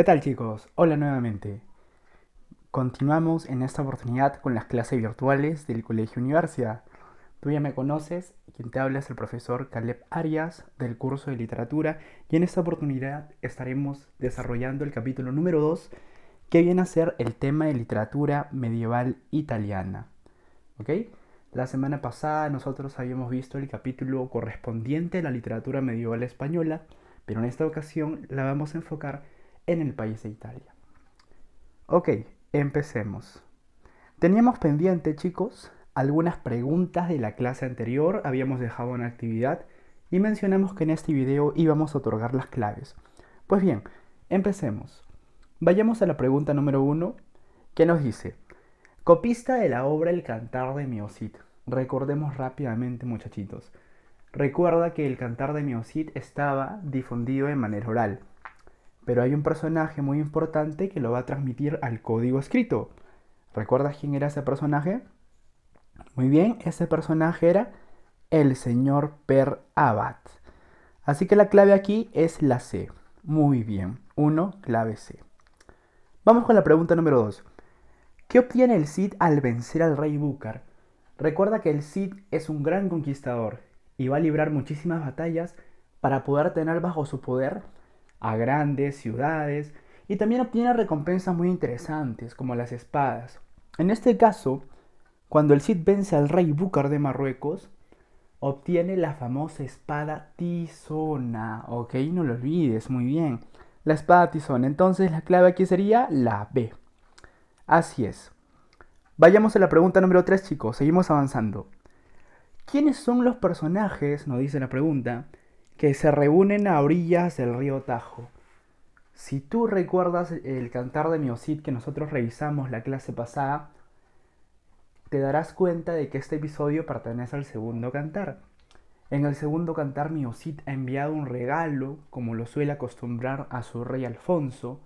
¿Qué tal chicos? Hola nuevamente. Continuamos en esta oportunidad con las clases virtuales del Colegio Universidad. Tú ya me conoces, quien te habla es el profesor Caleb Arias del curso de literatura y en esta oportunidad estaremos desarrollando el capítulo número 2 que viene a ser el tema de literatura medieval italiana. ¿Ok? La semana pasada nosotros habíamos visto el capítulo correspondiente a la literatura medieval española, pero en esta ocasión la vamos a enfocar en el país de Italia. Ok, empecemos. Teníamos pendiente, chicos, algunas preguntas de la clase anterior, habíamos dejado una actividad y mencionamos que en este video íbamos a otorgar las claves. Pues bien, empecemos. Vayamos a la pregunta número uno, que nos dice, copista de la obra El Cantar de Miocid. Recordemos rápidamente, muchachitos. Recuerda que el Cantar de Miocid estaba difundido de manera oral pero hay un personaje muy importante que lo va a transmitir al código escrito. ¿Recuerdas quién era ese personaje? Muy bien, ese personaje era el señor Per Abad. Así que la clave aquí es la C. Muy bien, 1, clave C. Vamos con la pregunta número 2. ¿Qué obtiene el Cid al vencer al rey Búcar? Recuerda que el Cid es un gran conquistador y va a librar muchísimas batallas para poder tener bajo su poder a grandes ciudades y también obtiene recompensas muy interesantes como las espadas. En este caso, cuando el Cid vence al rey Búcar de Marruecos, obtiene la famosa espada tizona. Ok, no lo olvides, muy bien. La espada tizona. Entonces la clave aquí sería la B. Así es. Vayamos a la pregunta número 3, chicos. Seguimos avanzando. ¿Quiénes son los personajes, nos dice la pregunta, que se reúnen a orillas del río Tajo. Si tú recuerdas el cantar de Miocid que nosotros revisamos la clase pasada, te darás cuenta de que este episodio pertenece al segundo cantar. En el segundo cantar Miocid ha enviado un regalo, como lo suele acostumbrar a su rey Alfonso,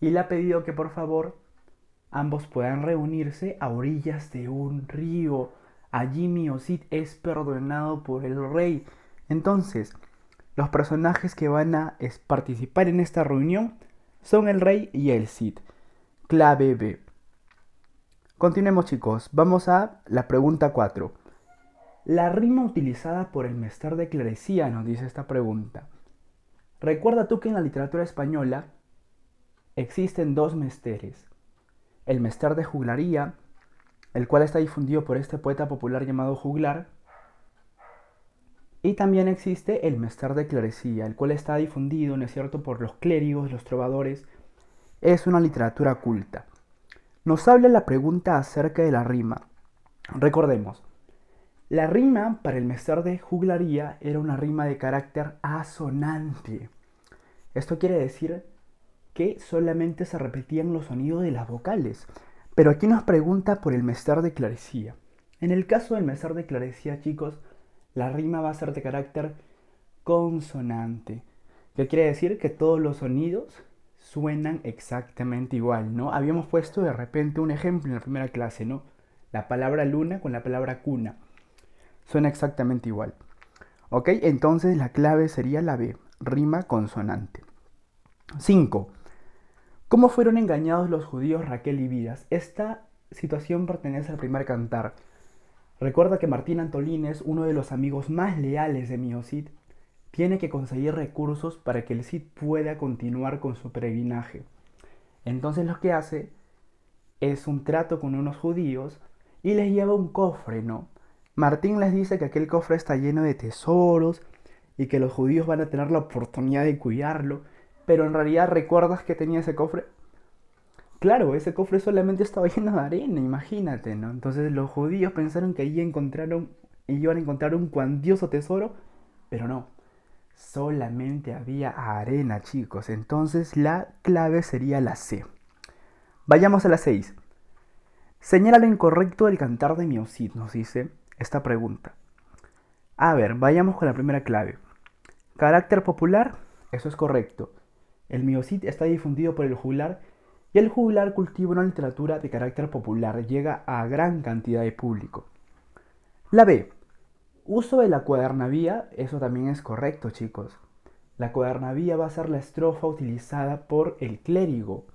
y le ha pedido que por favor ambos puedan reunirse a orillas de un río. Allí Miocid es perdonado por el rey. Entonces, los personajes que van a participar en esta reunión son el rey y el Cid. Clave B. Continuemos chicos, vamos a la pregunta 4. La rima utilizada por el Mester de Clarecía nos dice esta pregunta. Recuerda tú que en la literatura española existen dos mesteres. El Mester de Juglaría, el cual está difundido por este poeta popular llamado Juglar, y también existe el Mester de Clarecía, el cual está difundido, ¿no es cierto?, por los clérigos, los trovadores. Es una literatura culta. Nos habla la pregunta acerca de la rima. Recordemos, la rima para el Mester de Juglaría era una rima de carácter asonante. Esto quiere decir que solamente se repetían los sonidos de las vocales. Pero aquí nos pregunta por el Mester de Clarecía. En el caso del Mester de Clarecía, chicos, la rima va a ser de carácter consonante. ¿Qué quiere decir? Que todos los sonidos suenan exactamente igual, ¿no? Habíamos puesto de repente un ejemplo en la primera clase, ¿no? La palabra luna con la palabra cuna. Suena exactamente igual. ¿Ok? Entonces la clave sería la B, rima consonante. 5. ¿Cómo fueron engañados los judíos Raquel y Vidas? Esta situación pertenece al primer cantar. Recuerda que Martín Antolines, uno de los amigos más leales de Miocid, tiene que conseguir recursos para que el Cid pueda continuar con su peregrinaje. Entonces lo que hace es un trato con unos judíos y les lleva un cofre, ¿no? Martín les dice que aquel cofre está lleno de tesoros y que los judíos van a tener la oportunidad de cuidarlo, pero en realidad recuerdas que tenía ese cofre Claro, ese cofre solamente estaba lleno de arena, imagínate, ¿no? Entonces los judíos pensaron que allí encontraron, iban a encontrar un cuantioso tesoro, pero no, solamente había arena, chicos. Entonces la clave sería la C. Vayamos a la 6. Señala lo incorrecto del cantar de Miocid, nos dice esta pregunta. A ver, vayamos con la primera clave. Carácter popular, eso es correcto. El Miocid está difundido por el juglar y el juglar cultiva una literatura de carácter popular, llega a gran cantidad de público. La B. Uso de la cuadernavía, eso también es correcto, chicos. La cuadernavía va a ser la estrofa utilizada por el clérigo,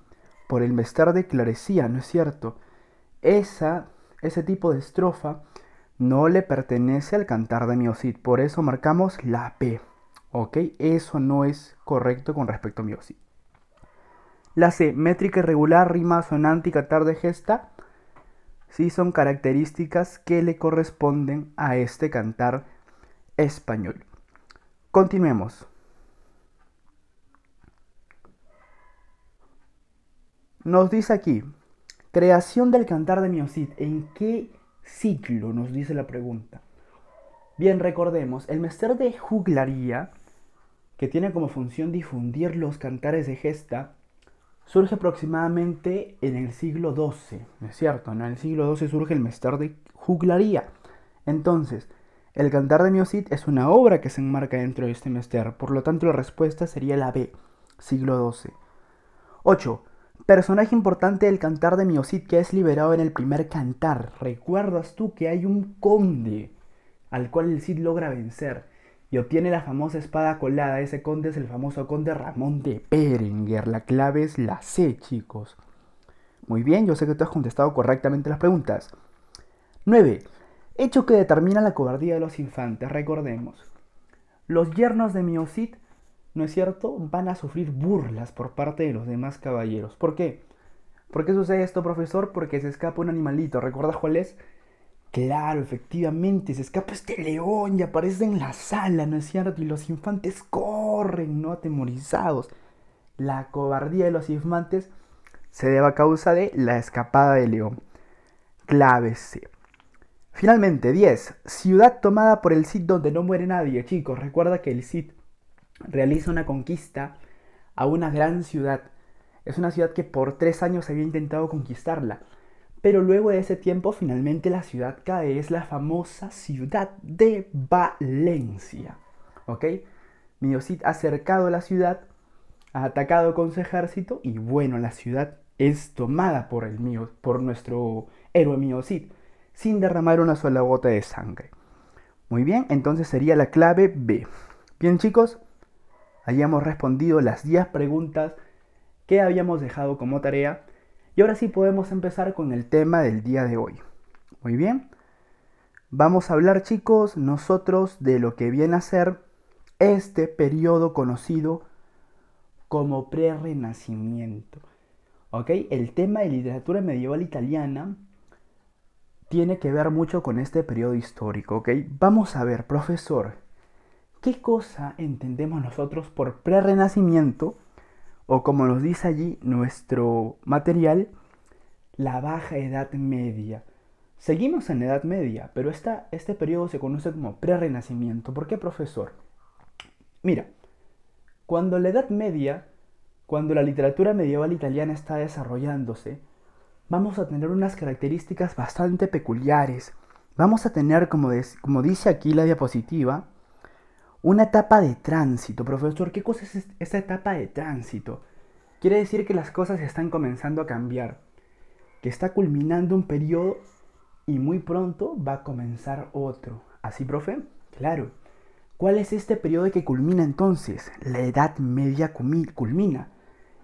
por el mester de clarecía, ¿no es cierto? Esa, ese tipo de estrofa no le pertenece al cantar de Miocid, por eso marcamos la P. ¿Ok? Eso no es correcto con respecto a Miocid. La C, métrica irregular, rima sonante y cantar de gesta, sí son características que le corresponden a este cantar español. Continuemos. Nos dice aquí, creación del cantar de Miocid, ¿en qué ciclo? Nos dice la pregunta. Bien, recordemos, el mester de juglaría, que tiene como función difundir los cantares de gesta, surge aproximadamente en el siglo XII, ¿no es cierto? En el siglo XII surge el mester de juglaría. Entonces, el cantar de Miocid es una obra que se enmarca dentro de este mester, por lo tanto la respuesta sería la B, siglo XII. 8. Personaje importante del cantar de Miocid que es liberado en el primer cantar. ¿Recuerdas tú que hay un conde al cual el Cid logra vencer? Y obtiene la famosa espada colada. Ese conde es el famoso conde Ramón de Berenguer. La clave es la C, chicos. Muy bien, yo sé que tú has contestado correctamente las preguntas. 9. Hecho que determina la cobardía de los infantes. Recordemos. Los yernos de Miocid, ¿no es cierto?, van a sufrir burlas por parte de los demás caballeros. ¿Por qué? ¿Por qué sucede esto, profesor? Porque se escapa un animalito. ¿Recuerdas cuál es? Claro, efectivamente, se escapa este león y aparece en la sala, ¿no es cierto? Y los infantes corren, ¿no? Atemorizados. La cobardía de los infantes se debe a causa de la escapada del león. Clave C. Finalmente, 10. Ciudad tomada por el Cid donde no muere nadie. Chicos, recuerda que el Cid realiza una conquista a una gran ciudad. Es una ciudad que por tres años había intentado conquistarla. Pero luego de ese tiempo finalmente la ciudad cae, es la famosa ciudad de Valencia. ¿Ok? Miocid ha cercado la ciudad, ha atacado con su ejército y bueno, la ciudad es tomada por, el mío, por nuestro héroe Miocid, sin derramar una sola gota de sangre. Muy bien, entonces sería la clave B. Bien chicos, hayamos respondido las 10 preguntas que habíamos dejado como tarea y ahora sí podemos empezar con el tema del día de hoy. Muy bien. Vamos a hablar chicos nosotros de lo que viene a ser este periodo conocido como pre-renacimiento. ¿Ok? El tema de literatura medieval italiana tiene que ver mucho con este periodo histórico. ¿Ok? Vamos a ver, profesor, ¿qué cosa entendemos nosotros por pre-renacimiento? O como nos dice allí nuestro material, la baja edad media. Seguimos en edad media, pero esta, este periodo se conoce como pre-renacimiento. ¿Por qué, profesor? Mira, cuando la edad media, cuando la literatura medieval italiana está desarrollándose, vamos a tener unas características bastante peculiares. Vamos a tener, como, como dice aquí la diapositiva, una etapa de tránsito, profesor. ¿Qué cosa es esta etapa de tránsito? Quiere decir que las cosas están comenzando a cambiar, que está culminando un periodo y muy pronto va a comenzar otro. ¿Así, profe? Claro. ¿Cuál es este periodo que culmina entonces? La Edad Media culmina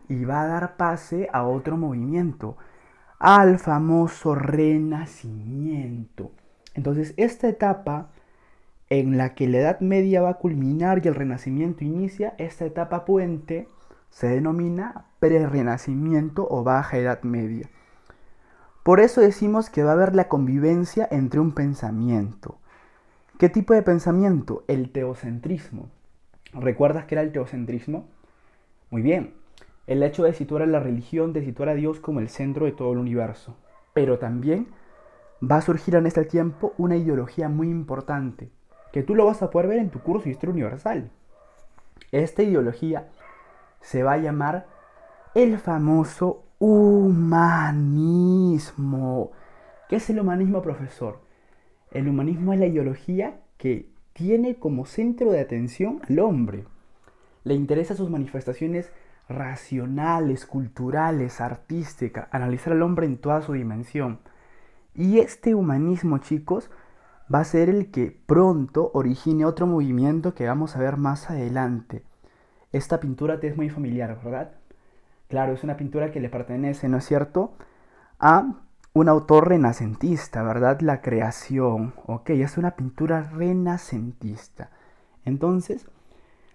y va a dar pase a otro movimiento, al famoso Renacimiento. Entonces, esta etapa en la que la Edad Media va a culminar y el Renacimiento inicia, esta etapa puente se denomina pre-renacimiento o baja Edad Media. Por eso decimos que va a haber la convivencia entre un pensamiento. ¿Qué tipo de pensamiento? El teocentrismo. ¿Recuerdas qué era el teocentrismo? Muy bien, el hecho de situar a la religión, de situar a Dios como el centro de todo el universo. Pero también va a surgir en este tiempo una ideología muy importante, que tú lo vas a poder ver en tu curso de Historia Universal. Esta ideología se va a llamar el famoso humanismo. ¿Qué es el humanismo, profesor? El humanismo es la ideología que tiene como centro de atención al hombre. Le interesa sus manifestaciones racionales, culturales, artísticas, analizar al hombre en toda su dimensión. Y este humanismo, chicos, va a ser el que pronto origine otro movimiento que vamos a ver más adelante. esta pintura te es muy familiar, ¿verdad? Claro, es una pintura que le pertenece, ¿no es cierto? A un autor renacentista, ¿verdad? La creación, ok, es una pintura renacentista. Entonces,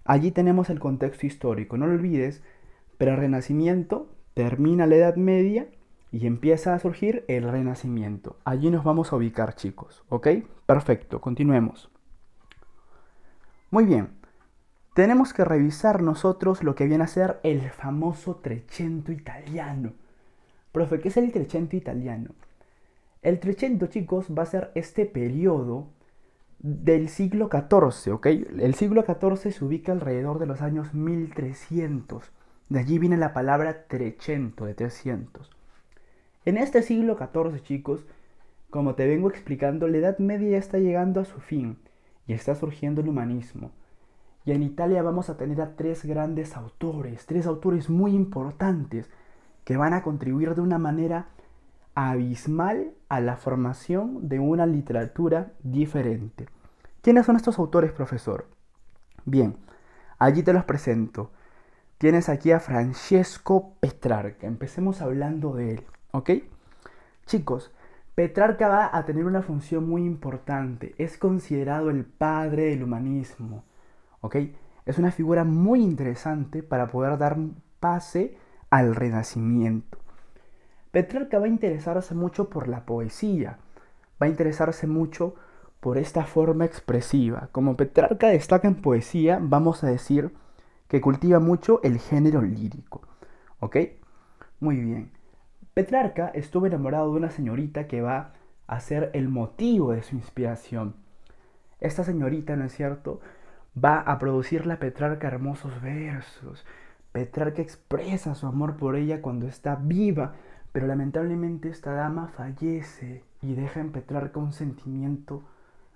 allí tenemos el contexto histórico, no lo olvides, pero el renacimiento termina la Edad Media y empieza a surgir el renacimiento. Allí nos vamos a ubicar, chicos, ¿ok? Perfecto, continuemos. Muy bien, tenemos que revisar nosotros lo que viene a ser el famoso Trecento italiano. Profe, ¿qué es el Trecento italiano? El Trecento, chicos, va a ser este periodo del siglo XIV, ¿ok? El siglo XIV se ubica alrededor de los años 1300. De allí viene la palabra Trecento, de 300. En este siglo XIV, chicos, como te vengo explicando, la Edad Media está llegando a su fin y está surgiendo el humanismo. Y en Italia vamos a tener a tres grandes autores, tres autores muy importantes que van a contribuir de una manera abismal a la formación de una literatura diferente. ¿Quiénes son estos autores, profesor? Bien, allí te los presento. Tienes aquí a Francesco Petrarca. Empecemos hablando de él, ¿ok? Chicos, Petrarca va a tener una función muy importante. Es considerado el padre del humanismo, ¿ok? Es una figura muy interesante para poder dar pase al Renacimiento. Petrarca va a interesarse mucho por la poesía, va a interesarse mucho por esta forma expresiva. Como Petrarca destaca en poesía, vamos a decir que cultiva mucho el género lírico. ¿Ok? Muy bien. Petrarca estuvo enamorado de una señorita que va a ser el motivo de su inspiración. Esta señorita, ¿no es cierto?, va a producirle a Petrarca hermosos versos, Petrarca expresa su amor por ella cuando está viva, pero lamentablemente esta dama fallece y deja en Petrarca un sentimiento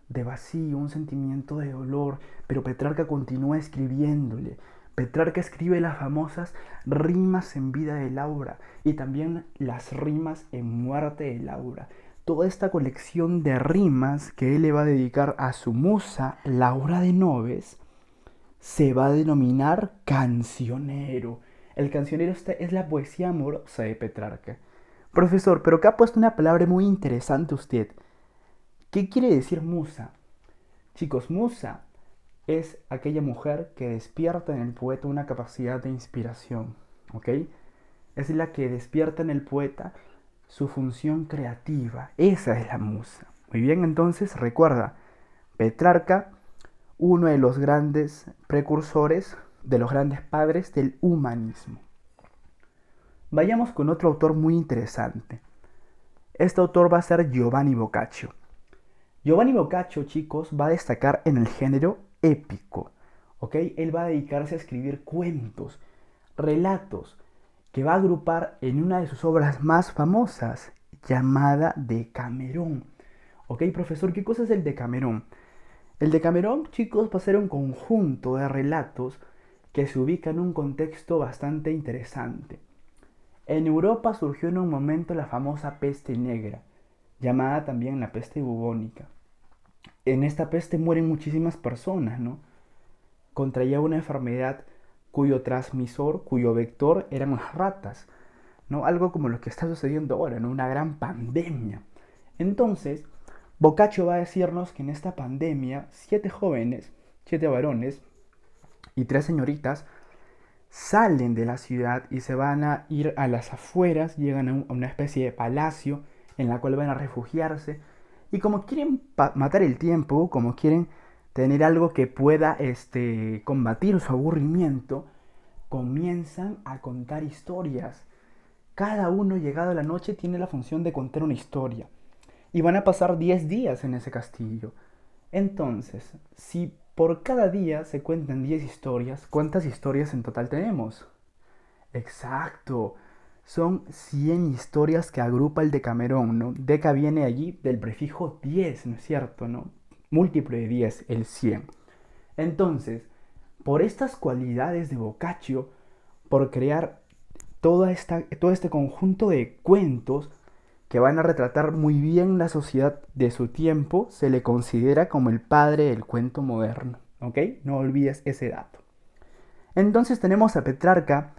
de vacío, un sentimiento de dolor, pero Petrarca continúa escribiéndole. Petrarca escribe las famosas rimas en vida de Laura y también las rimas en muerte de Laura. Toda esta colección de rimas que él le va a dedicar a su musa Laura de Noves se va a denominar cancionero. El cancionero es la poesía amorosa de Petrarca. Profesor, pero que ha puesto una palabra muy interesante usted. ¿Qué quiere decir musa? Chicos, musa es aquella mujer que despierta en el poeta una capacidad de inspiración, ¿ok? Es la que despierta en el poeta su función creativa. Esa es la musa. Muy bien, entonces recuerda, Petrarca uno de los grandes precursores, de los grandes padres del humanismo. Vayamos con otro autor muy interesante. Este autor va a ser Giovanni Boccaccio. Giovanni Boccaccio, chicos, va a destacar en el género épico. ¿ok? Él va a dedicarse a escribir cuentos, relatos, que va a agrupar en una de sus obras más famosas, llamada Decamerón. ¿Ok, profesor? ¿Qué cosa es el Decamerón? El Decamerón, chicos, va a ser un conjunto de relatos que se ubica en un contexto bastante interesante. En Europa surgió en un momento la famosa peste negra, llamada también la peste bubónica. En esta peste mueren muchísimas personas, ¿no? Contraía una enfermedad cuyo transmisor, cuyo vector eran las ratas, ¿no? Algo como lo que está sucediendo ahora, ¿no? Una gran pandemia. Entonces, Boccaccio va a decirnos que en esta pandemia, siete jóvenes, siete varones y tres señoritas salen de la ciudad y se van a ir a las afueras, llegan a, una especie de palacio en la cual van a refugiarse y como quieren matar el tiempo, como quieren tener algo que pueda este, combatir su aburrimiento, comienzan a contar historias. Cada uno llegado a la noche tiene la función de contar una historia y van a pasar 10 días en ese castillo. Entonces, si por cada día se cuentan 10 historias, ¿cuántas historias en total tenemos? Exacto, son 100 historias que agrupa el Decamerón, ¿no? Deca viene allí del prefijo 10, ¿no es cierto? ¿no? Múltiplo de 10, el 100. Entonces, por estas cualidades de Boccaccio, por crear toda esta, todo este conjunto de cuentos, que van a retratar muy bien la sociedad de su tiempo, se le considera como el padre del cuento moderno. ¿Ok? No olvides ese dato. Entonces tenemos a Petrarca,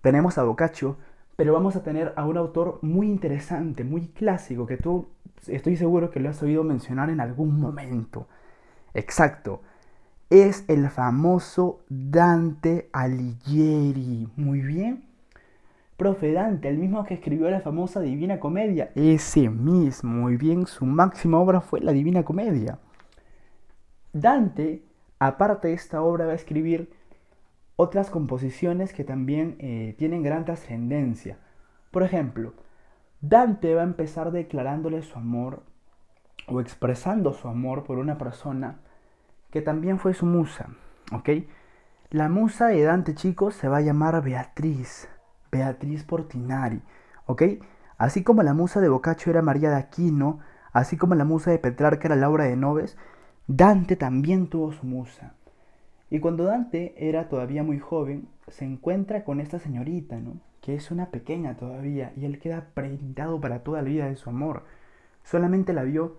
tenemos a Boccaccio, pero vamos a tener a un autor muy interesante, muy clásico, que tú estoy seguro que lo has oído mencionar en algún momento. Exacto. Es el famoso Dante Alighieri. Muy bien. Profe Dante, el mismo que escribió la famosa Divina Comedia. Ese mismo, muy bien. Su máxima obra fue la Divina Comedia. Dante, aparte de esta obra, va a escribir otras composiciones que también eh, tienen gran trascendencia. Por ejemplo, Dante va a empezar declarándole su amor o expresando su amor por una persona que también fue su musa, ¿ok? La musa de Dante, chicos, se va a llamar Beatriz, Beatriz Portinari, ¿ok? Así como la musa de Boccaccio era María de Aquino, así como la musa de Petrarca era Laura de Noves, Dante también tuvo su musa. Y cuando Dante era todavía muy joven, se encuentra con esta señorita, ¿no? Que es una pequeña todavía, y él queda prendado para toda la vida de su amor. Solamente la vio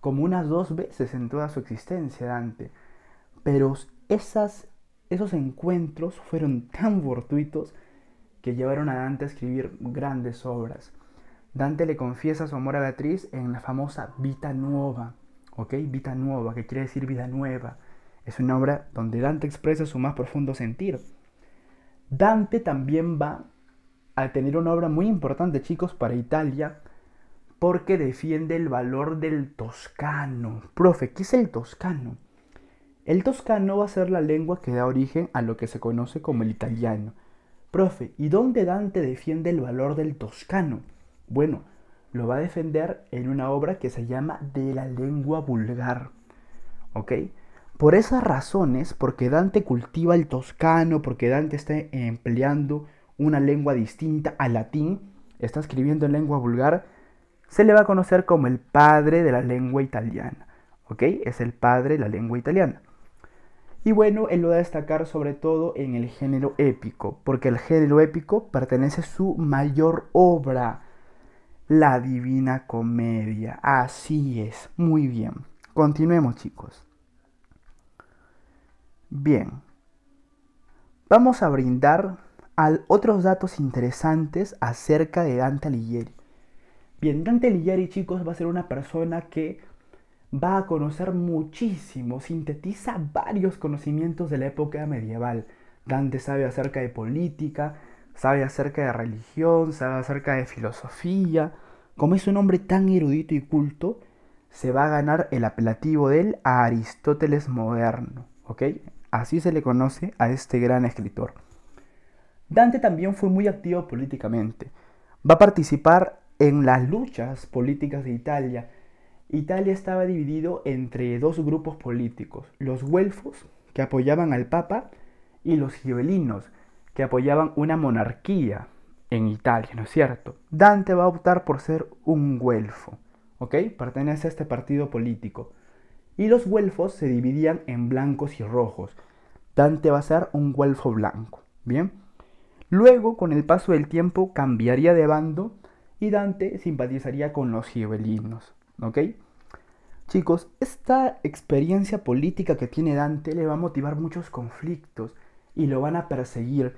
como unas dos veces en toda su existencia, Dante. Pero esas, esos encuentros fueron tan fortuitos que llevaron a Dante a escribir grandes obras. Dante le confiesa su amor a Beatriz en la famosa Vita Nuova, ¿ok? Vita Nuova, que quiere decir vida nueva. Es una obra donde Dante expresa su más profundo sentir. Dante también va a tener una obra muy importante, chicos, para Italia, porque defiende el valor del toscano. Profe, ¿qué es el toscano? El toscano va a ser la lengua que da origen a lo que se conoce como el italiano. Profe, ¿y dónde Dante defiende el valor del toscano? Bueno, lo va a defender en una obra que se llama De la lengua vulgar. ¿Ok? Por esas razones, porque Dante cultiva el toscano, porque Dante está empleando una lengua distinta al latín, está escribiendo en lengua vulgar, se le va a conocer como el padre de la lengua italiana. ¿Ok? Es el padre de la lengua italiana. Y bueno, él lo va a destacar sobre todo en el género épico, porque el género épico pertenece a su mayor obra, la Divina Comedia. Así es, muy bien. Continuemos chicos. Bien, vamos a brindar otros datos interesantes acerca de Dante Alighieri. Bien, Dante Alighieri, chicos, va a ser una persona que va a conocer muchísimo, sintetiza varios conocimientos de la época medieval. Dante sabe acerca de política, sabe acerca de religión, sabe acerca de filosofía. Como es un hombre tan erudito y culto, se va a ganar el apelativo de él a Aristóteles moderno. ¿Ok? Así se le conoce a este gran escritor. Dante también fue muy activo políticamente. Va a participar en las luchas políticas de Italia. Italia estaba dividido entre dos grupos políticos, los güelfos, que apoyaban al Papa, y los gibelinos, que apoyaban una monarquía en Italia, ¿no es cierto? Dante va a optar por ser un güelfo, ¿ok? Pertenece a este partido político y los güelfos se dividían en blancos y rojos. Dante va a ser un güelfo blanco, ¿bien? Luego, con el paso del tiempo, cambiaría de bando y Dante simpatizaría con los gibelinos, ¿ok? Chicos, esta experiencia política que tiene Dante le va a motivar muchos conflictos y lo van a perseguir.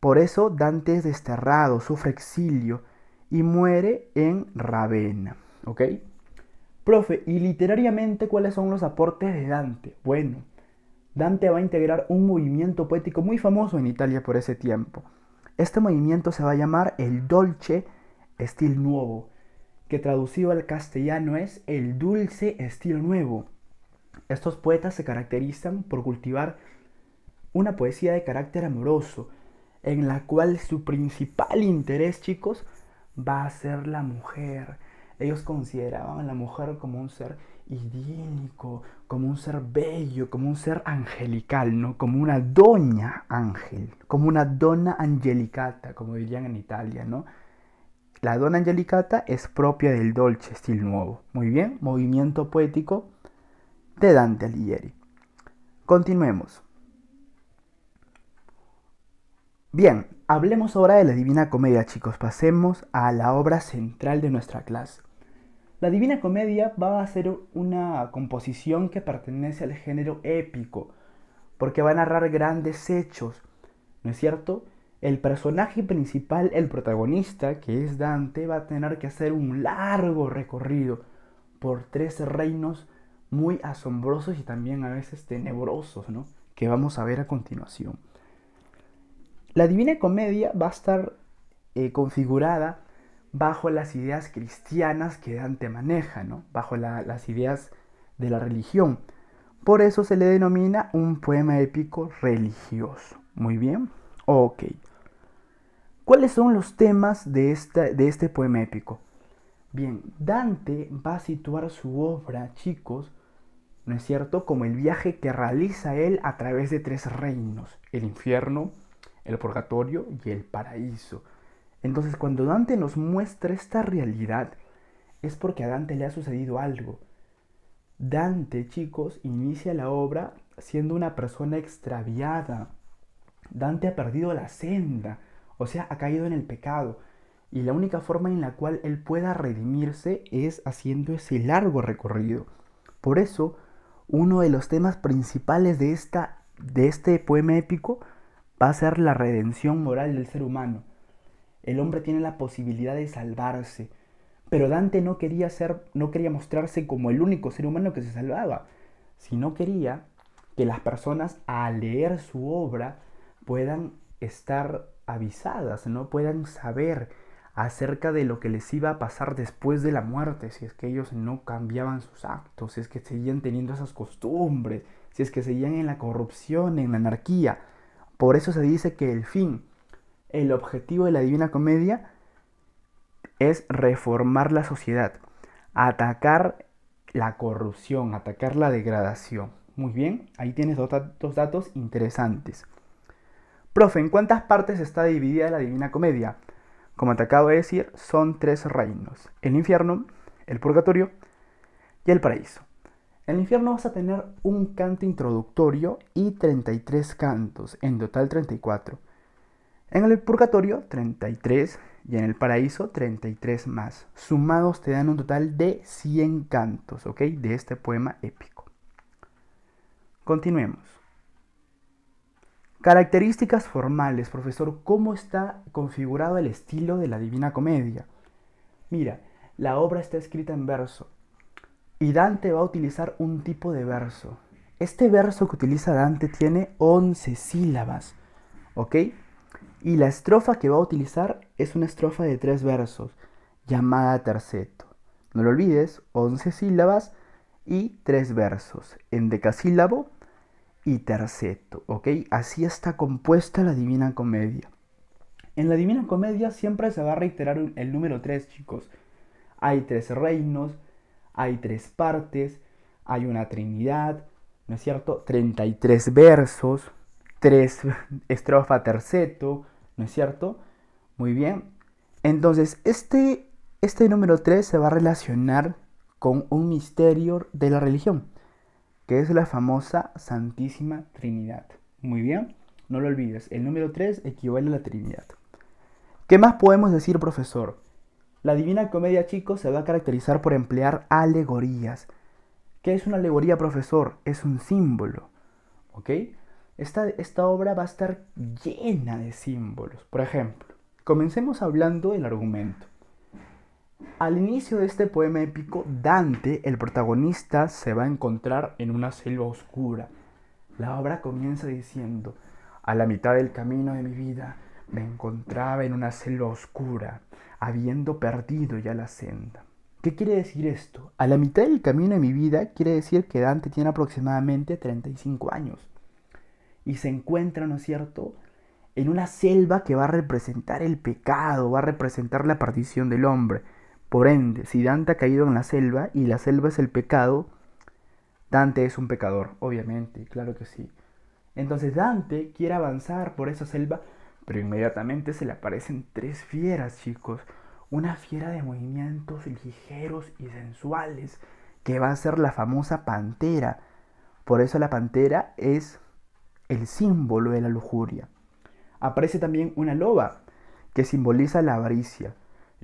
Por eso Dante es desterrado, sufre exilio y muere en Ravenna, ¿ok? Profe, ¿y literariamente cuáles son los aportes de Dante? Bueno, Dante va a integrar un movimiento poético muy famoso en Italia por ese tiempo. Este movimiento se va a llamar el Dolce Stil Nuevo, que traducido al castellano es el dulce estilo nuevo. Estos poetas se caracterizan por cultivar una poesía de carácter amoroso, en la cual su principal interés, chicos, va a ser la mujer ellos consideraban a la mujer como un ser idílico, como un ser bello, como un ser angelical, ¿no? Como una doña ángel, como una donna angelicata, como dirían en Italia, ¿no? La donna angelicata es propia del dolce estilo nuevo. Muy bien, movimiento poético de Dante Alighieri. Continuemos. Bien, hablemos ahora de la Divina Comedia, chicos. Pasemos a la obra central de nuestra clase. La Divina Comedia va a ser una composición que pertenece al género épico, porque va a narrar grandes hechos, ¿no es cierto? El personaje principal, el protagonista, que es Dante, va a tener que hacer un largo recorrido por tres reinos muy asombrosos y también a veces tenebrosos, ¿no? Que vamos a ver a continuación. La Divina Comedia va a estar eh, configurada bajo las ideas cristianas que Dante maneja, ¿no? Bajo las ideas de la religión. Por eso se le denomina un poema épico religioso. Muy bien. Ok. ¿Cuáles son los temas de, de este poema épico? Bien, Dante va a situar su obra, chicos, ¿no es cierto?, como el viaje que realiza él a través de tres reinos, el infierno, el purgatorio y el paraíso. Entonces, cuando Dante nos muestra esta realidad, es porque a Dante le ha sucedido algo. Dante, chicos, inicia la obra siendo una persona extraviada. Dante ha perdido la senda, o sea, ha caído en el pecado. Y la única forma en la cual él pueda redimirse es haciendo ese largo recorrido. Por eso, uno de los temas principales de, esta, de este poema épico va a ser la redención moral del ser humano. El hombre tiene la posibilidad de salvarse, pero Dante no quería ser, no quería mostrarse como el único ser humano que se salvaba, sino quería que las personas al leer su obra puedan estar avisadas, no puedan saber acerca de lo que les iba a pasar después de la muerte, si es que ellos no cambiaban sus actos, si es que seguían teniendo esas costumbres, si es que seguían en la corrupción, en la anarquía. Por eso se dice que el fin, el objetivo de la Divina Comedia es reformar la sociedad, atacar la corrupción, atacar la degradación. Muy bien, ahí tienes dos, datos interesantes. Profe, ¿en cuántas partes está dividida la Divina Comedia? Como te acabo de decir, son tres reinos. El infierno, el purgatorio y el paraíso. En el infierno vas a tener un canto introductorio y 33 cantos, en total 34. En el purgatorio 33 y en el paraíso 33 más. Sumados te dan un total de 100 cantos, ¿ok? De este poema épico. Continuemos. Características formales, profesor. ¿Cómo está configurado el estilo de la Divina Comedia? Mira, la obra está escrita en verso. Y Dante va a utilizar un tipo de verso. Este verso que utiliza Dante tiene 11 sílabas, ¿ok? Y la estrofa que va a utilizar es una estrofa de tres versos, llamada terceto. No lo olvides, 11 sílabas y tres versos, en decasílabo y terceto, ¿ok? Así está compuesta la Divina Comedia. En la Divina Comedia siempre se va a reiterar el número 3, chicos. Hay tres reinos, hay tres partes, hay una trinidad, ¿no es cierto? 33 versos, tres estrofa terceto, ¿no es cierto? Muy bien. Entonces, este, este número 3 se va a relacionar con un misterio de la religión, que es la famosa Santísima Trinidad. Muy bien, no lo olvides, el número 3 equivale a la Trinidad. ¿Qué más podemos decir, profesor? La Divina Comedia, chicos, se va a caracterizar por emplear alegorías. ¿Qué es una alegoría, profesor? Es un símbolo. ¿Ok? Esta, esta obra va a estar llena de símbolos. Por ejemplo, comencemos hablando del argumento. Al inicio de este poema épico, Dante, el protagonista, se va a encontrar en una selva oscura. La obra comienza diciendo, a la mitad del camino de mi vida me encontraba en una selva oscura habiendo perdido ya la senda. ¿Qué quiere decir esto? A la mitad del camino de mi vida quiere decir que Dante tiene aproximadamente 35 años y se encuentra, ¿no es cierto?, en una selva que va a representar el pecado, va a representar la partición del hombre. Por ende, si Dante ha caído en la selva y la selva es el pecado, Dante es un pecador, obviamente, claro que sí. Entonces Dante quiere avanzar por esa selva pero inmediatamente se le aparecen tres fieras, chicos. Una fiera de movimientos ligeros y sensuales, que va a ser la famosa pantera. Por eso la pantera es el símbolo de la lujuria. Aparece también una loba, que simboliza la avaricia.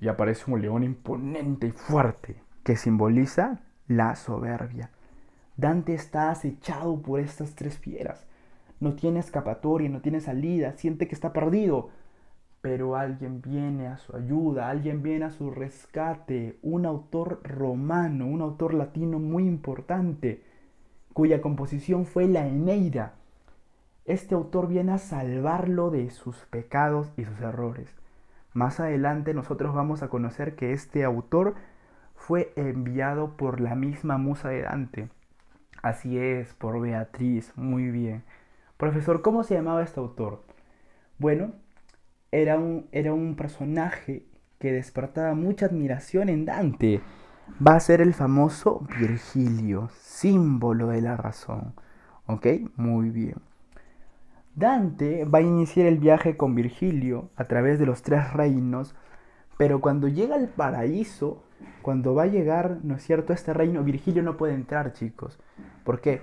Y aparece un león imponente y fuerte, que simboliza la soberbia. Dante está acechado por estas tres fieras. no tiene escapatoria, no tiene salida, siente que está perdido. Pero alguien viene a su ayuda, alguien viene a su rescate, un autor romano, un autor latino muy importante, cuya composición fue la Eneida. Este autor viene a salvarlo de sus pecados y sus errores. Más adelante nosotros vamos a conocer que este autor fue enviado por la misma musa de Dante. Así es, por Beatriz, muy bien. Profesor, ¿cómo se llamaba este autor? Bueno, era un, era un personaje que despertaba mucha admiración en Dante. Va a ser el famoso Virgilio, símbolo de la razón. ¿Ok? Muy bien. Dante va a iniciar el viaje con Virgilio a través de los tres reinos, pero cuando llega al paraíso, cuando va a llegar, ¿no es cierto?, a este reino, Virgilio no puede entrar, chicos. ¿Por qué?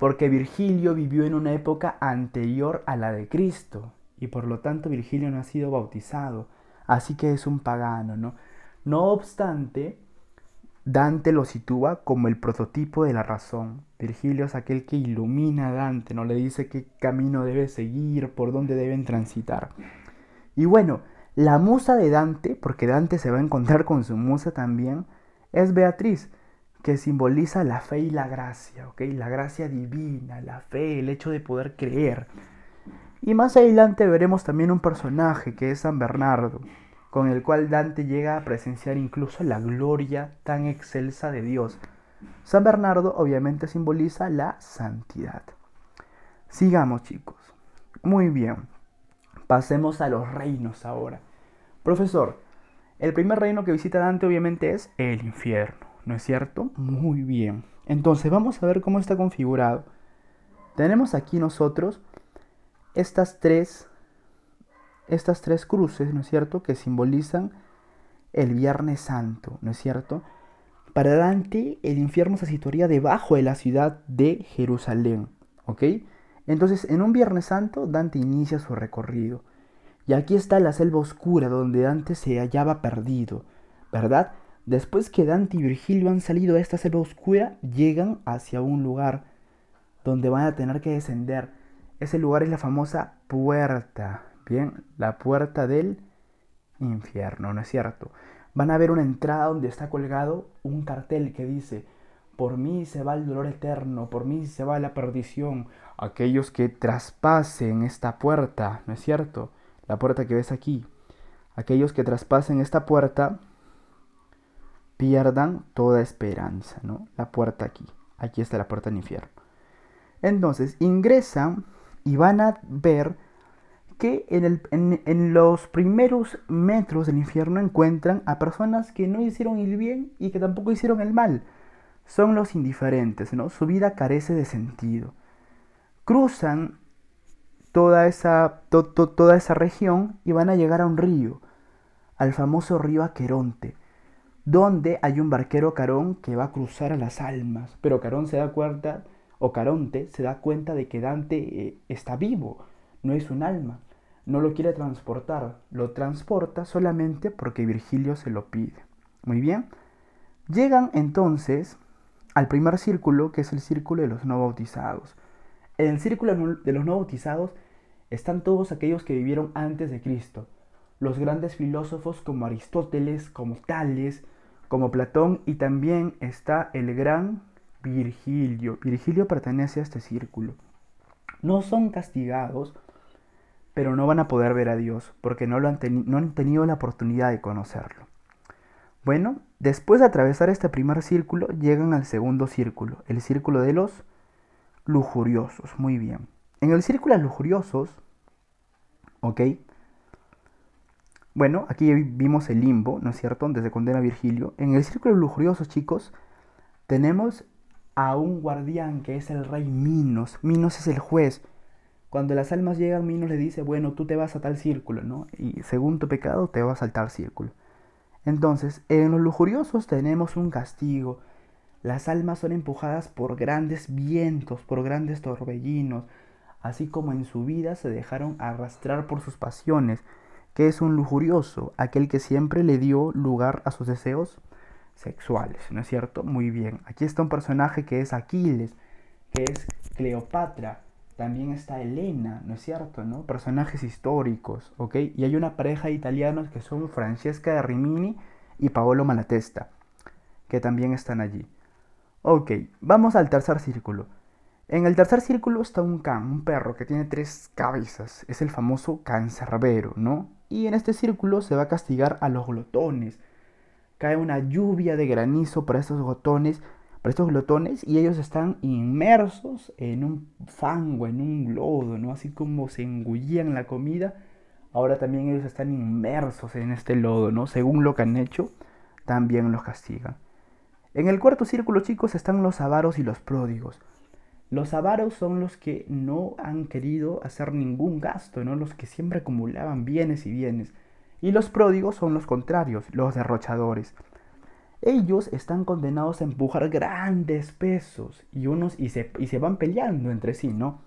Porque Virgilio vivió en una época anterior a la de Cristo, y por lo tanto Virgilio no ha sido bautizado, así que es un pagano, ¿no? No obstante, Dante lo sitúa como el prototipo de la razón. Virgilio es aquel que ilumina a Dante, no le dice qué camino debe seguir, por dónde deben transitar. Y bueno, la musa de Dante, porque Dante se va a encontrar con su musa también, es Beatriz, que simboliza la fe y la gracia, ¿ok? La gracia divina, la fe, el hecho de poder creer. Y más adelante veremos también un personaje que es San Bernardo, con el cual Dante llega a presenciar incluso la gloria tan excelsa de Dios. San Bernardo obviamente simboliza la santidad. Sigamos chicos. Muy bien. Pasemos a los reinos ahora. Profesor, el primer reino que visita Dante obviamente es el infierno, ¿no es cierto? Muy bien. Entonces vamos a ver cómo está configurado. Tenemos aquí nosotros estas tres estas tres cruces, ¿no es cierto?, que simbolizan el Viernes Santo, ¿no es cierto? Para Dante, el infierno se situaría debajo de la ciudad de Jerusalén, ¿ok? Entonces, en un Viernes Santo, Dante inicia su recorrido. Y aquí está la selva oscura donde Dante se hallaba perdido, ¿verdad? Después que Dante y Virgilio han salido de esta selva oscura, llegan hacia un lugar donde van a tener que descender. Ese lugar es la famosa puerta, Bien, la puerta del infierno, ¿no es cierto? Van a ver una entrada donde está colgado un cartel que dice, por mí se va el dolor eterno, por mí se va la perdición. Aquellos que traspasen esta puerta, ¿no es cierto? La puerta que ves aquí. Aquellos que traspasen esta puerta pierdan toda esperanza, ¿no? La puerta aquí. Aquí está la puerta del infierno. Entonces ingresan y van a ver que en, los primeros metros del infierno encuentran a personas que no hicieron el bien y que tampoco hicieron el mal. Son los indiferentes, ¿no? Su vida carece de sentido. Cruzan toda esa, región y van a llegar a un río, al famoso río Aqueronte, donde hay un barquero Carón que va a cruzar a las almas. Pero Carón se da cuenta, o Caronte se da cuenta de que Dante eh, está vivo, no es un alma no lo quiere transportar, lo transporta solamente porque Virgilio se lo pide. Muy bien. Llegan entonces al primer círculo, que es el círculo de los no bautizados. En el círculo de los no bautizados están todos aquellos que vivieron antes de Cristo. Los grandes filósofos como Aristóteles, como Tales, como Platón y también está el gran Virgilio. Virgilio pertenece a este círculo. No son castigados pero no van a poder ver a Dios porque no, lo han, tenido la oportunidad de conocerlo. Bueno, después de atravesar este primer círculo, llegan al segundo círculo, el círculo de los lujuriosos. Muy bien. En el círculo de lujuriosos, ¿ok? Bueno, aquí vimos el limbo, ¿no es cierto? Donde se condena Virgilio. En el círculo de lujuriosos, chicos, tenemos a un guardián que es el rey Minos. Minos es el juez cuando las almas llegan, Minos le dice, bueno, tú te vas a tal círculo, ¿no? Y según tu pecado te vas a tal círculo. Entonces, en los lujuriosos tenemos un castigo. Las almas son empujadas por grandes vientos, por grandes torbellinos, así como en su vida se dejaron arrastrar por sus pasiones. que es un lujurioso? Aquel que siempre le dio lugar a sus deseos sexuales, ¿no es cierto? Muy bien. Aquí está un personaje que es Aquiles, que es Cleopatra, también está Elena, ¿no es cierto? ¿no? Personajes históricos, ¿ok? Y hay una pareja de italianos que son Francesca de Rimini y Paolo Malatesta, que también están allí. Ok, vamos al tercer círculo. En el tercer círculo está un can, un perro que tiene tres cabezas. Es el famoso cancerbero, ¿no? Y en este círculo se va a castigar a los glotones. Cae una lluvia de granizo para estos glotones, estos glotones y ellos están inmersos en un fango, en un lodo, ¿no? Así como se engullían la comida, ahora también ellos están inmersos en este lodo, ¿no? Según lo que han hecho, también los castigan. En el cuarto círculo, chicos, están los avaros y los pródigos. Los avaros son los que no han querido hacer ningún gasto, ¿no? Los que siempre acumulaban bienes y bienes. Y los pródigos son los contrarios, los derrochadores. Ellos están condenados a empujar grandes pesos y, unos, y, se, y se van peleando entre sí, ¿no?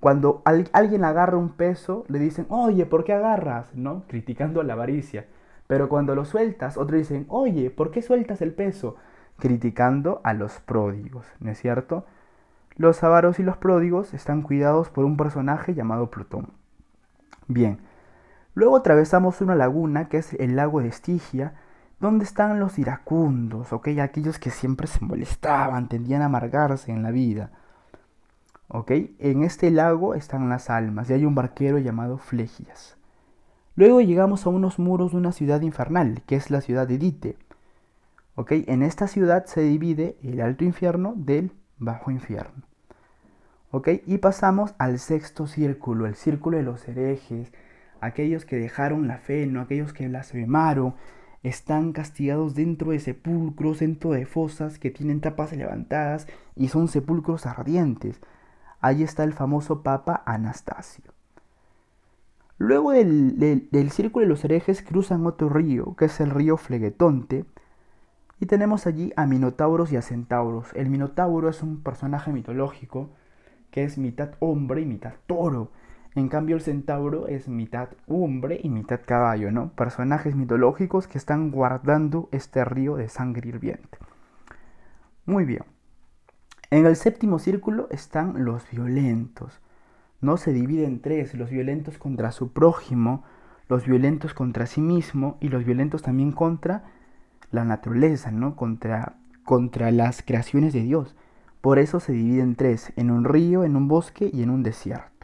Cuando alguien agarra un peso, le dicen, oye, ¿por qué agarras? ¿No? Criticando la avaricia. Pero cuando lo sueltas, otros dicen, oye, ¿por qué sueltas el peso? Criticando a los pródigos, ¿no es cierto? Los avaros y los pródigos están cuidados por un personaje llamado Plutón. Bien, luego atravesamos una laguna que es el lago de Estigia, donde están los iracundos, ¿ok? Aquellos que siempre se molestaban, tendían a amargarse en la vida. ¿Ok? En este lago están las almas y hay un barquero llamado Flegias. Luego llegamos a unos muros de una ciudad infernal, que es la ciudad de Dite. ¿Ok? En esta ciudad se divide el alto infierno del bajo infierno. ¿Ok? Y pasamos al sexto círculo, el círculo de los herejes, aquellos que dejaron la fe, no aquellos que blasfemaron, están castigados dentro de sepulcros, dentro de fosas que tienen tapas levantadas y son sepulcros ardientes. Ahí está el famoso Papa Anastasio. Luego del, del, círculo de los herejes cruzan otro río, que es el río Flegetonte, y tenemos allí a Minotauros y a Centauros. El Minotauro es un personaje mitológico que es mitad hombre y mitad toro. En cambio el centauro es mitad hombre y mitad caballo, ¿no? Personajes mitológicos que están guardando este río de sangre hirviente. Muy bien. En el séptimo círculo están los violentos. No se divide en tres, los violentos contra su prójimo, los violentos contra sí mismo y los violentos también contra la naturaleza, ¿no? Contra, contra las creaciones de Dios. Por eso se divide en tres, en un río, en un bosque y en un desierto.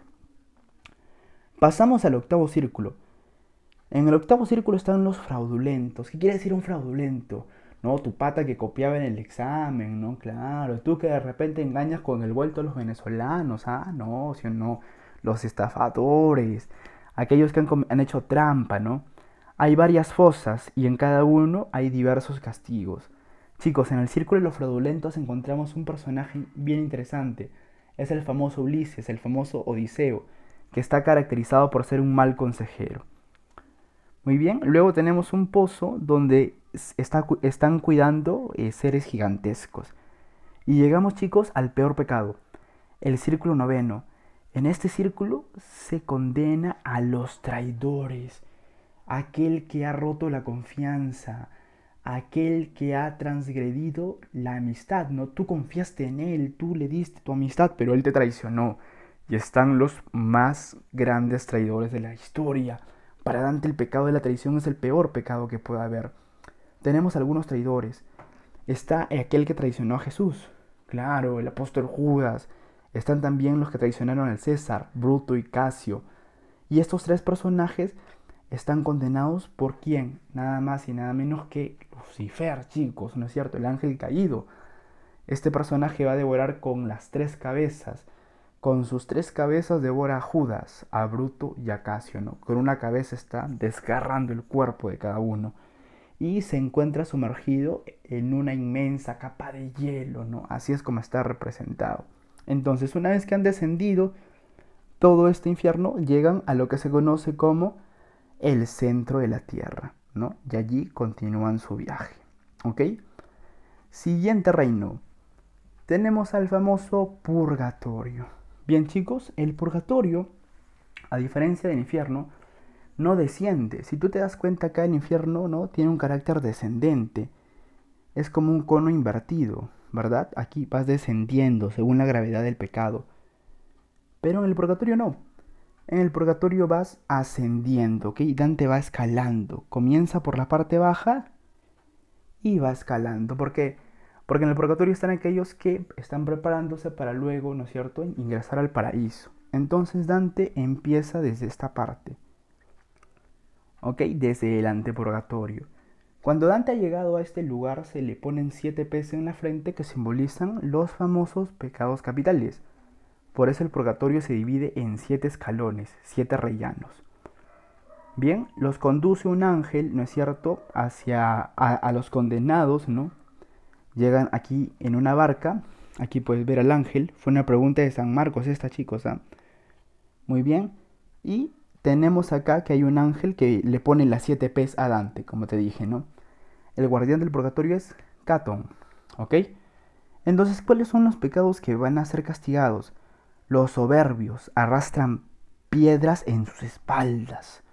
Pasamos al octavo círculo. En el octavo círculo están los fraudulentos. ¿Qué quiere decir un fraudulento? No, tu pata que copiaba en el examen, ¿no? Claro, tú que de repente engañas con el vuelto a los venezolanos, ah, no, si no, los estafadores, aquellos que han, han hecho trampa, ¿no? Hay varias fosas y en cada uno hay diversos castigos. Chicos, en el círculo de los fraudulentos encontramos un personaje bien interesante. Es el famoso Ulises, el famoso Odiseo, que está caracterizado por ser un mal consejero. Muy bien, luego tenemos un pozo donde están cuidando eh, seres gigantescos. Y llegamos chicos al peor pecado, el círculo noveno. En este círculo se condena a los traidores, aquel que ha roto la confianza, aquel que ha transgredido la amistad, ¿no? Tú confiaste en él, tú le diste tu amistad, pero él te traicionó. Y están los más grandes traidores de la historia. Para Dante el pecado de la traición es el peor pecado que pueda haber. Tenemos algunos traidores. Está aquel que traicionó a Jesús, claro, el apóstol Judas. Están también los que traicionaron al César, Bruto y Casio. Y estos tres personajes están condenados por quién? Nada más y nada menos que Lucifer, chicos, ¿no es cierto? El ángel caído. Este personaje va a devorar con las tres cabezas. Con sus tres cabezas devora a Judas, a Bruto y a Casio, ¿no? Con una cabeza está desgarrando el cuerpo de cada uno. Y se encuentra sumergido en una inmensa capa de hielo, ¿no? Así es como está representado. Entonces, una vez que han descendido todo este infierno, llegan a lo que se conoce como el centro de la Tierra, ¿no? Y allí continúan su viaje, ¿ok? Siguiente reino. Tenemos al famoso purgatorio. Bien chicos, el purgatorio, a diferencia del infierno, no desciende. Si tú te das cuenta acá el infierno, ¿no? Tiene un carácter descendente. Es como un cono invertido, ¿verdad? Aquí vas descendiendo según la gravedad del pecado. Pero en el purgatorio no. En el purgatorio vas ascendiendo, ¿ok? Dante va escalando. Comienza por la parte baja y va escalando. ¿Por qué? Porque en el purgatorio están aquellos que están preparándose para luego, ¿no es cierto?, ingresar al paraíso. Entonces Dante empieza desde esta parte. ¿Ok? Desde el antepurgatorio. Cuando Dante ha llegado a este lugar se le ponen siete peces en la frente que simbolizan los famosos pecados capitales. Por eso el purgatorio se divide en siete escalones, siete rellanos. Bien, los conduce un ángel, ¿no es cierto?, hacia a, los condenados, ¿no? Llegan aquí en una barca, aquí puedes ver al ángel, fue una pregunta de San Marcos esta chicos, ¿ah? Muy bien, y tenemos acá que hay un ángel que le pone las siete P's a Dante, como te dije, ¿no? El guardián del purgatorio es Catón, ¿ok? Entonces, ¿cuáles son los pecados que van a ser castigados? Los soberbios arrastran piedras en sus espaldas.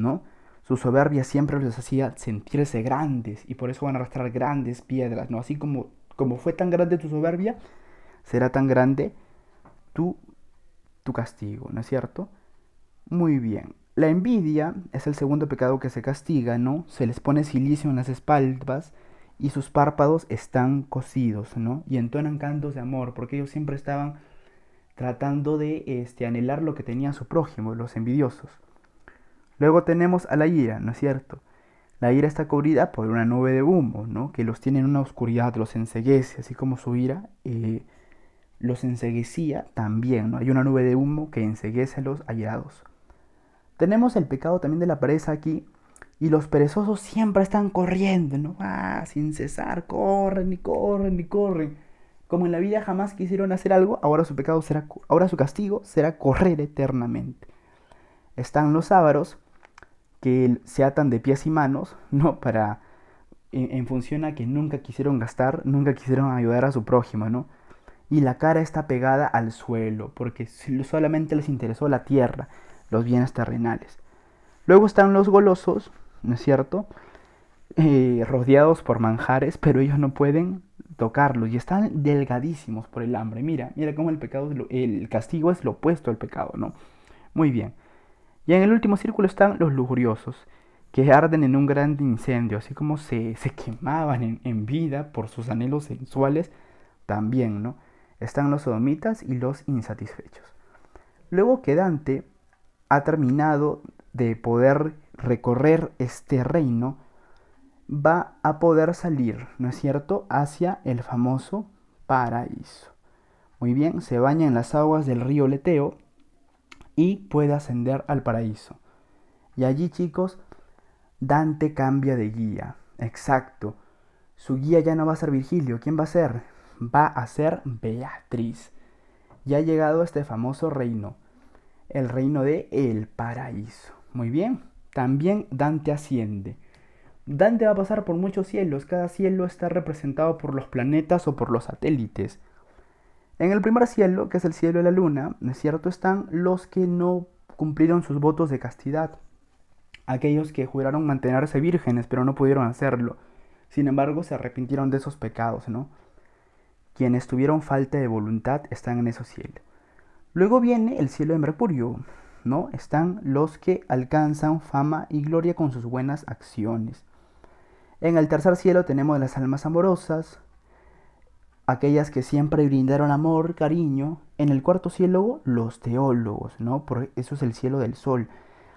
¿no? Su soberbia siempre les hacía sentirse grandes y por eso van a arrastrar grandes piedras, ¿no? Así como, como fue tan grande tu soberbia, será tan grande tu, tu castigo, ¿no es cierto? Muy bien. La envidia es el segundo pecado que se castiga, ¿no? Se les pone silicio en las espaldas y sus párpados están cosidos, ¿no? Y entonan cantos de amor, porque ellos siempre estaban tratando de este, anhelar lo que tenía su prójimo, los envidiosos. Luego tenemos a la ira, ¿no es cierto? La ira está cubrida por una nube de humo, ¿no? Que los tiene en una oscuridad, los enseguece, así como su ira eh, los enseguecía también, ¿no? Hay una nube de humo que enseguece a los airados. Tenemos el pecado también de la pereza aquí, y los perezosos siempre están corriendo, ¿no? Ah, sin cesar, corren y corren y corren. Como en la vida jamás quisieron hacer algo, ahora su pecado será, ahora su castigo será correr eternamente. Están los ávaros, que se atan de pies y manos, ¿no? Para, en, función a que nunca quisieron gastar, nunca quisieron ayudar a su prójimo, ¿no? Y la cara está pegada al suelo, porque solamente les interesó la tierra, los bienes terrenales. Luego están los golosos, ¿no es cierto? Eh, rodeados por manjares, pero ellos no pueden tocarlos y están delgadísimos por el hambre. Mira, mira cómo el pecado, el castigo es lo opuesto al pecado, ¿no? Muy bien. Y en el último círculo están los lujuriosos, que arden en un gran incendio, así como se, quemaban en, vida por sus anhelos sensuales, también, ¿no? Están los sodomitas y los insatisfechos. Luego que Dante ha terminado de poder recorrer este reino, va a poder salir, ¿no es cierto?, hacia el famoso paraíso. Muy bien, se baña en las aguas del río Leteo y puede ascender al paraíso. Y allí, chicos, Dante cambia de guía. Exacto. Su guía ya no va a ser Virgilio. ¿Quién va a ser? Va a ser Beatriz. Ya ha llegado a este famoso reino. El reino de el paraíso. Muy bien. También Dante asciende. Dante va a pasar por muchos cielos. Cada cielo está representado por los planetas o por los satélites. En el primer cielo, que es el cielo de la luna, ¿no es cierto? Están los que no cumplieron sus votos de castidad. Aquellos que juraron mantenerse vírgenes, pero no pudieron hacerlo. Sin embargo, se arrepintieron de esos pecados, ¿no? Quienes tuvieron falta de voluntad están en esos cielos. Luego viene el cielo de Mercurio, ¿no? Están los que alcanzan fama y gloria con sus buenas acciones. En el tercer cielo tenemos las almas amorosas, aquellas que siempre brindaron amor, cariño. En el cuarto cielo, los teólogos, ¿no? Por eso es el cielo del sol.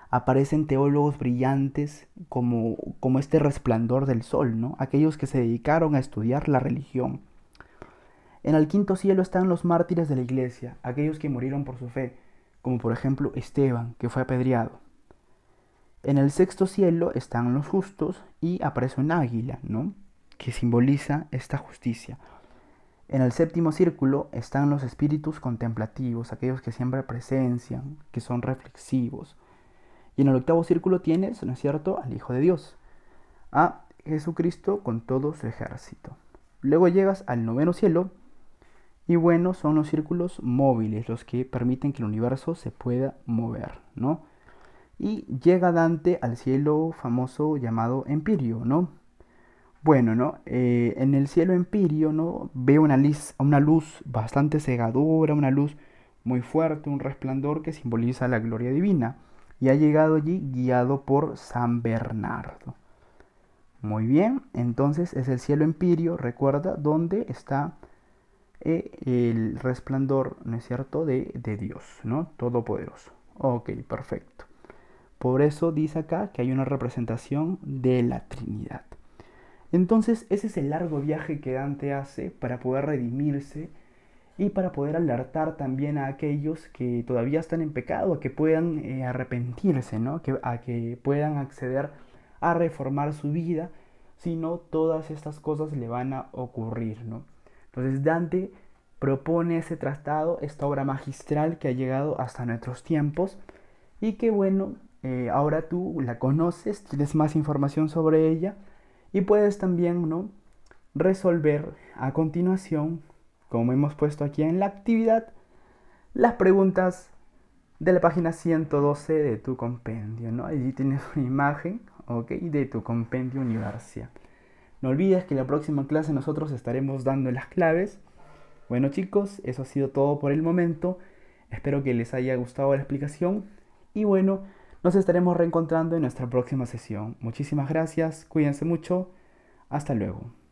Aparecen teólogos brillantes como, como este resplandor del sol, ¿no? Aquellos que se dedicaron a estudiar la religión. En el quinto cielo están los mártires de la iglesia, aquellos que murieron por su fe, como por ejemplo Esteban, que fue apedreado. En el sexto cielo están los justos y aparece un águila, ¿no? Que simboliza esta justicia. En el séptimo círculo están los espíritus contemplativos, aquellos que siempre presencian, que son reflexivos. Y en el octavo círculo tienes, ¿no es cierto?, al Hijo de Dios, a Jesucristo con todo su ejército. Luego llegas al noveno cielo, y bueno, son los círculos móviles, los que permiten que el universo se pueda mover, ¿no? Y llega Dante al cielo famoso llamado Empirio, ¿no? Bueno, ¿no? Eh, en el cielo empirio, ¿no? Veo una, una luz bastante cegadora, una luz muy fuerte, un resplandor que simboliza la gloria divina, y ha llegado allí guiado por San Bernardo. Muy bien, entonces es el cielo empirio, recuerda, donde está eh, el resplandor, ¿no es cierto?, de, de Dios, ¿no? Todopoderoso. Ok, perfecto. Por eso dice acá que hay una representación de la Trinidad. Entonces ese es el largo viaje que Dante hace para poder redimirse y para poder alertar también a aquellos que todavía están en pecado, a que puedan eh, arrepentirse, ¿no? que, a que puedan acceder a reformar su vida, si no todas estas cosas le van a ocurrir. ¿no? Entonces Dante propone ese tratado, esta obra magistral que ha llegado hasta nuestros tiempos y que bueno, eh, ahora tú la conoces, tienes más información sobre ella y puedes también ¿no? resolver a continuación como hemos puesto aquí en la actividad, las preguntas de la página 112 de tu compendio, ¿no? Allí tienes una imagen, ¿ok? De tu compendio universidad. No olvides que la próxima clase nosotros estaremos dando las claves. Bueno chicos, eso ha sido todo por el momento. Espero que les haya gustado la explicación. Y bueno, nos estaremos reencontrando en nuestra próxima sesión. Muchísimas gracias, cuídense mucho. Hasta luego.